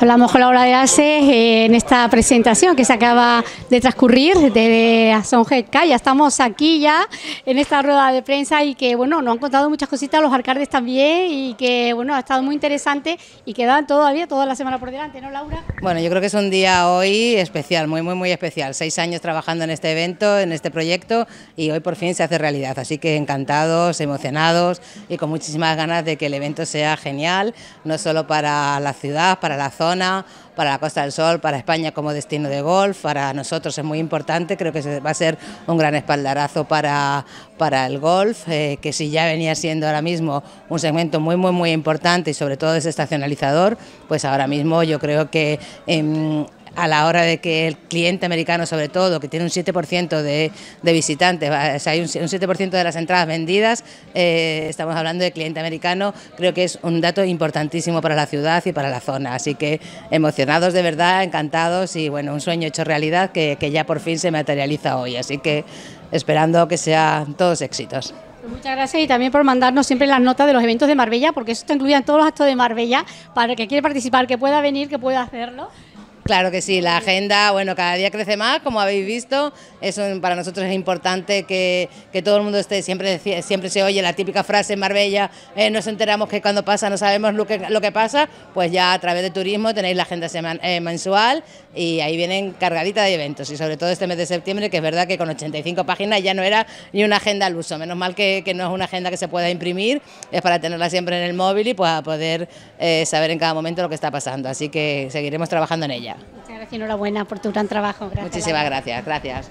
Hablamos con Laura de Ases eh, en esta presentación que se acaba de transcurrir de Asonjeca. Ya estamos aquí ya en esta rueda de prensa y que bueno, nos han contado muchas cositas los alcaldes también y que bueno, ha estado muy interesante y quedan todavía toda la semana por delante, ¿no Laura? Bueno, yo creo que es un día hoy especial, muy muy muy especial. Seis años trabajando en este evento, en este proyecto y hoy por fin se hace realidad. Así que encantados, emocionados y con muchísimas ganas de que el evento sea genial, no solo para la ciudad, para la zona, para la Costa del Sol, para España como destino de golf, para nosotros es muy importante, creo que va a ser un gran espaldarazo para, para el golf, eh, que si ya venía siendo ahora mismo un segmento muy, muy, muy importante y sobre todo estacionalizador, pues ahora mismo yo creo que... Em, a la hora de que el cliente americano, sobre todo, que tiene un 7% de, visitantes, hay un, 7% de las entradas vendidas, eh, estamos hablando de cliente americano, creo que es un dato importantísimo para la ciudad y para la zona. Así que emocionados de verdad, encantados y bueno, un sueño hecho realidad que, ya por fin se materializa hoy. Así que esperando que sean todos éxitos. Pues muchas gracias y también por mandarnos siempre las notas de los eventos de Marbella, porque eso está incluido en todos los actos de Marbella, para el que quiere participar, que pueda venir, que pueda hacerlo. Claro que sí, la agenda, bueno, cada día crece más, como habéis visto, eso para nosotros es importante que, todo el mundo esté, siempre, siempre se oye la típica frase en Marbella, eh, nos enteramos que cuando pasa no sabemos lo que, lo que pasa, pues ya a través de turismo tenéis la agenda eh, mensual y ahí vienen cargadita de eventos. Y sobre todo este mes de septiembre, que es verdad que con 85 páginas ya no era ni una agenda al uso, menos mal que, no es una agenda que se pueda imprimir, es para tenerla siempre en el móvil y para poder eh, saber en cada momento lo que está pasando, así que seguiremos trabajando en ella. Muchas gracias y enhorabuena por tu gran trabajo. Muchísimas gracias, gracias.